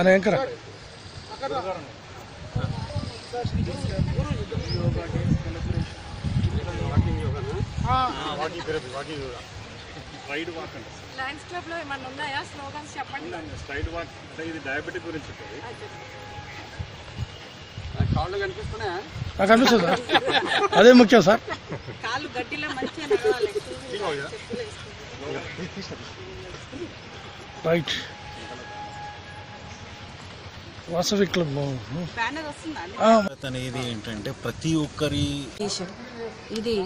అని anchor. Stride walk అంటే Lions క్లబ్లో ఏమన్నా ఉన్నాయా స్లోగన్స్ చెప్పండి? స్ట్రైడ్ వాక్ అంటే ఇది డయాబెటిక్ గురించి ఉంటుంది నాకు అనిపిస్తుంది? సార్ అదే ముఖ్యం సార్. కాళ్ళు గడ్డిలో మంచిగా రైట్ వాసవి క్లబ్ బ్యానర్ వస్తుందా? అనేది ఏంటంటే ప్రతి ఒక్కరి ఇది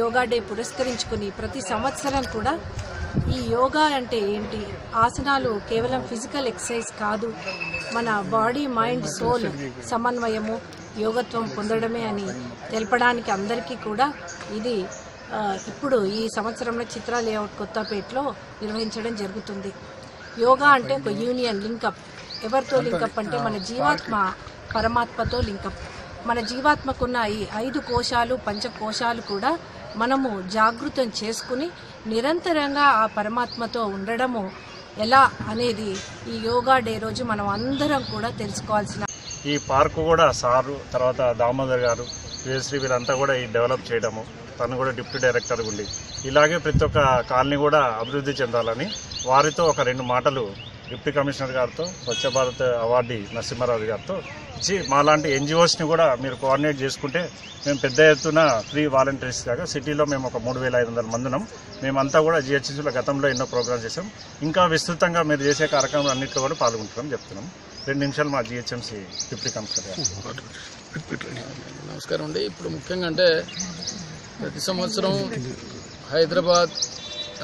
యోగా డే పురస్కరించుకుని ప్రతి సంవత్సరం కూడా ఈ యోగా అంటే ఏంటి? ఆసనాలు కేవలం ఫిజికల్ ఎక్సర్సైజ్ కాదు మన బాడీ మైండ్ సోల్ సమన్వయము యోగత్వం పొందడమే అని తెలపడానికి అందరికీ కూడా ఇది ఇప్పుడు ఈ సంవత్సరంలో చిత్ర లేఅవుట్ కొత్తపేటలో నిర్వహించడం జరుగుతుంది. యోగా అంటే ఒక యూనియన్ లింకప్ ఎవరితో లింకప్ అంటే మన జీవాత్మ పరమాత్మతో లింకప్. మన జీవాత్మకున్న ఈ ఐదు కోశాలు పంచకోశాలు కూడా మనము జాగృతం చేసుకుని నిరంతరంగా ఆ పరమాత్మతో ఉండడము ఎలా అనేది ఈ యోగా డే రోజు మనం అందరం కూడా తెలుసుకోవాల్సిన ఈ పార్కు కూడా సారు తర్వాత దామోదర్ గారు విజయశ్రీ వీళ్ళంతా కూడా ఈ డెవలప్ చేయడము. తను కూడా డిప్యూటీ డైరెక్టర్ ఉండి. ఇలాగే ప్రతి ఒక్క కాలనీ కూడా అభివృద్ధి చెందాలని వారితో ఒక రెండు మాటలు డిప్యూటీ కమిషనర్ గారితో స్వచ్ఛ భారత్ అవార్డీ నరసింహారావు గారితో ఇచ్చి మాలాంటి ఎన్జిఓస్ని కూడా మీరు కోఆర్డినేట్ చేసుకుంటే మేము పెద్ద ఎత్తున ఫ్రీ వాలంటీర్స్ కాగా సిటీలో మేము ఒక మూడు వేల ఐదు వందల మంది ఉన్నాం. మేమంతా కూడా జిహెచ్ఎస్లో గతంలో ఎన్నో ప్రోగ్రామ్స్ చేసాం ఇంకా విస్తృతంగా మీరు చేసే కార్యక్రమం అన్నింటిలో కూడా పాల్గొంటున్నాం చెప్తున్నాం. రెండు నిమిషాలు మా జిహెచ్ఎంసీ డిప్యూటీ కమిషనర్ నమస్కారం అండి. ఇప్పుడు ముఖ్యంగా అంటే ప్రతి సంవత్సరం హైదరాబాద్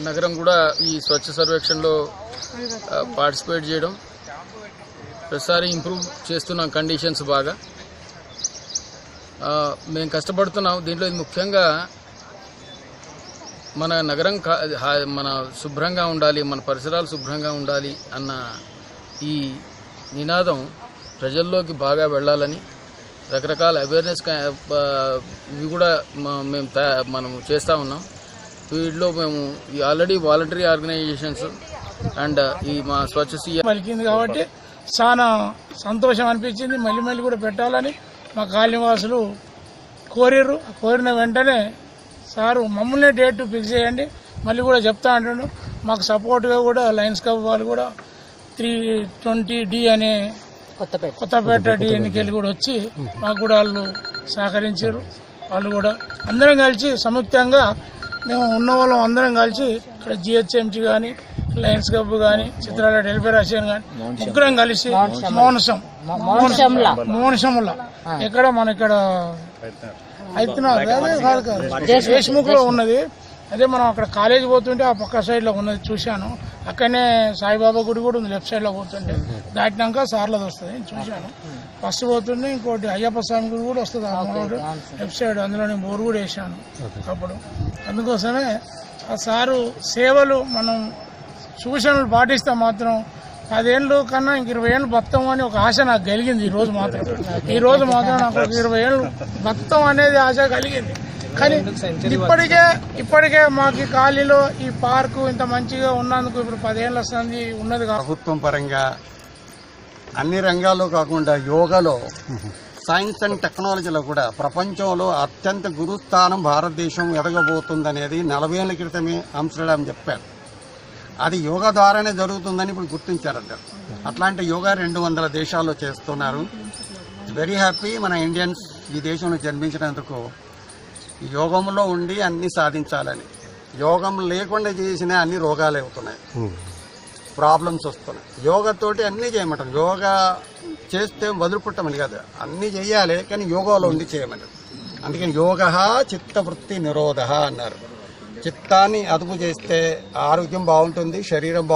నగరం కూడా ఈ స్వచ్ఛ సర్వేక్షణలో పార్టిసిపేట్ చేయడం. ప్రతిసారి ఇంప్రూవ్ చేస్తున్నాం కండిషన్స్ బాగా. మేము కష్టపడుతున్నాం. దీంట్లో ఇది ముఖ్యంగా మన నగరం మన శుభ్రంగా ఉండాలి మన పరిసరాలు శుభ్రంగా ఉండాలి అన్న ఈ నినాదం ప్రజల్లోకి బాగా వెళ్ళాలని రకరకాల అవేర్నెస్ ఇవి కూడా మేము మనం చేస్తూ ఉన్నాం. వీటిలో మేము ఈ ఆల్రెడీ వాలంటరీ ఆర్గనైజేషన్స్ అండ్ ఈ మా స్వచ్ఛ సీఎం పలికింది కాబట్టి చాలా సంతోషం అనిపించింది. మళ్ళీ మళ్ళీ కూడా పెట్టాలని మా కాలనీవాసులు కోరిర్రు. కోరిన వెంటనే సారు మమ్మల్ని డేట్ ఫిక్స్ చేయండి. మళ్ళీ కూడా చెప్తా అంటుండు. మాకు సపోర్ట్గా కూడా లయన్స్ క్లబ్ వాళ్ళు కూడా త్రీ ట్వంటీ డి అనే కొత్తపేట. డి ఎన్నికలు కూడా వచ్చి మాకు కూడా వాళ్ళు సహకరించారు. వాళ్ళు కూడా అందరం కలిసి సంయుక్తంగా మేము ఉన్న వాళ్ళం అందరం కలిసి ఇక్కడ జిహెచ్ఎంసీ కానీ లయన్స్ క్లబ్ కానీ చిత్రాల వెల్ఫేర్ అసోసియేషన్ కానీ ముగ్గురం కలిసి మౌనసం. మౌనసంలా ఎక్కడ మన ఇక్కడ? దేశ్ముఖ్. లో ఉన్నది. అదే మనం అక్కడ కాలేజ్ పోతుంటే ఆ పక్క సైడ్లో ఉన్నది చూశాను. అక్కడనే సాయిబాబా గుడి కూడా ఉంది లెఫ్ట్ సైడ్లో పోతుంటే. దాటినాక సార్లది వస్తుంది చూశాను. ఫస్ట్ పోతుంటే ఇంకోటి అయ్యప్ప స్వామి గుడి కూడా వస్తుంది ఆ లెఫ్ట్ సైడ్ అందులో నేను బోరు కూడా వేసాను అప్పుడు. అందుకోసమే ఆ సారు సేవలు మనం సూచనలు పాటిస్తే మాత్రం పదేళ్ళు కన్నా ఇంక ఇరవై ఏళ్ళు బతాం అని ఒక ఆశ నాకు కలిగింది ఈ రోజు మాత్రం. ఈ రోజు మాత్రం నాకు ఒక ఇరవై ఏళ్ళు బతాం అనేది ఆశ కలిగింది. కానీ ఇప్పటికే ఇప్పటికే మాకు ఈ ఖాళీలో ఈ పార్కు ఇంత మంచిగా ఉన్నందుకు ఇప్పుడు పదేళ్ళు వస్తుంది ఉన్నది ప్రభుత్వం పరంగా అన్ని రంగాల్లో కాకుండా యోగాలో సైన్స్ అండ్ టెక్నాలజీలో కూడా ప్రపంచంలో అత్యంత గురుస్థానం భారతదేశం ఎదగబోతుందనేది నలభై ఏళ్ళ క్రితమే ఆమ్స్టర్డామ్ చెప్పారు. అది యోగా ద్వారానే జరుగుతుందని ఇప్పుడు గుర్తించారంట. అట్లాంటి యోగా రెండు వందల దేశాల్లో చేస్తున్నారు. వెరీ హ్యాపీ మన ఇండియన్స్ ఈ దేశంలో జన్మించినందుకు ఈ యోగంలో ఉండి అన్ని సాధించాలని. యోగం లేకుండా చేసిన అన్ని రోగాలు అవుతున్నాయి. ప్రాబ్లమ్స్ వస్తున్నాయి. యోగాతోటి అన్నీ చేయమంటారు యోగా చేస్తే వదిలిపుట్టమని కాదు. అన్నీ చేయాలి కానీ యోగాలో ఉండి చేయమంటారు అందుకని యోగ చిత్తవృత్తి నిరోధ అన్నారు. చిత్తాన్ని అదుపు చేస్తే ఆరోగ్యం బాగుంటుంది శరీరం